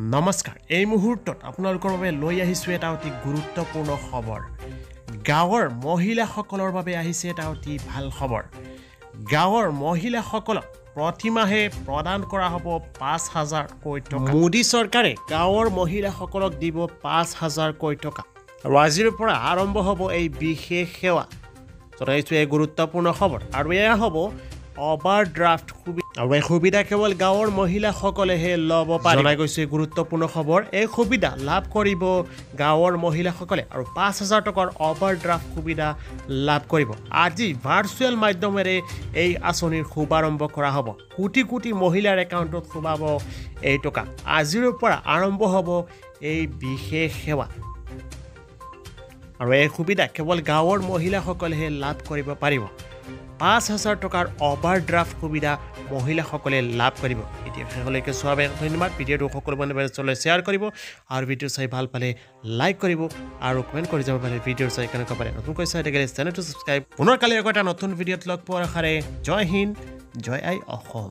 নমস্কাৰ। এই মুহূৰ্তত আপোনালোকৰ বাবে লৈ আহিছোঁ এটা অতি গুৰুত্বপূৰ্ণ খবৰ। গাঁৱৰ মহিলাসকলৰ বাবে আহিছে এটা অতি ভাল খবৰ। গাঁৱৰ মহিলাসকলক প্ৰতিমাহে প্ৰদান কৰা হ'ব পাঁচ হাজাৰকৈ টকা। মোদী চৰকাৰে গাঁৱৰ মহিলাসকলক দিব পাঁচ হাজাৰকৈ টকা। আৰু আজিৰ পৰা আৰম্ভ হ'ব এই বিশেষ সেৱা। জনাইছোঁ এই গুৰুত্বপূৰ্ণ খবৰ। আৰু এয়া হ'ব অভাৰ ড্ৰাফ্ট সুবিধা আৰু এই সুবিধা কেৱল গাঁৱৰ মহিলাসকলেহে ল'ব পাৰে। এই গুৰুত্বপূৰ্ণ খবৰ। এই সুবিধা লাভ কৰিব গাঁৱৰ মহিলাসকলে আৰু পাঁচ হাজাৰ টকাৰ অভাৰ ড্ৰাফ্ট সুবিধা লাভ কৰিব। আজি ভাৰ্চুৱেল মাধ্যমেৰে এই আঁচনিৰ শুভাৰম্ভ কৰা হ'ব। কোটি কোটি মহিলাৰ একাউণ্টত সোমাব এই টকা। আজিৰ পৰা আৰম্ভ হ'ব এই বিশেষ সেৱা। আৰু এই সুবিধা কেৱল গাঁৱৰ মহিলাসকলেহে লাভ কৰিব পাৰিব। পাঁচ হাজাৰ টকাৰ অভাৰ ড্ৰাফ্ট সুবিধা মহিলাসকলে লাভ কৰিব। এতিয়া শেষলৈকে চোৱাৰ বাবে ধন্যবাদ। ভিডিঅ'টো সকলো মানুহে চলে শ্বেয়াৰ কৰিব আৰু ভিডিঅ' চাই ভাল পালে লাইক কৰিব আৰু কমেণ্ট কৰি যাব পাৰে ভিডিঅ' চাই কেনেকুৱা পাৰে নতুনকৈ চাই থাকিলে চেনেলটো ছাবস্ক্ৰাইব পুনৰ কালি আকৌ এটা নতুন ভিডিঅ'ত লগ পোৱাৰ আশাৰে জয় হিন্দ জয় আই অসম।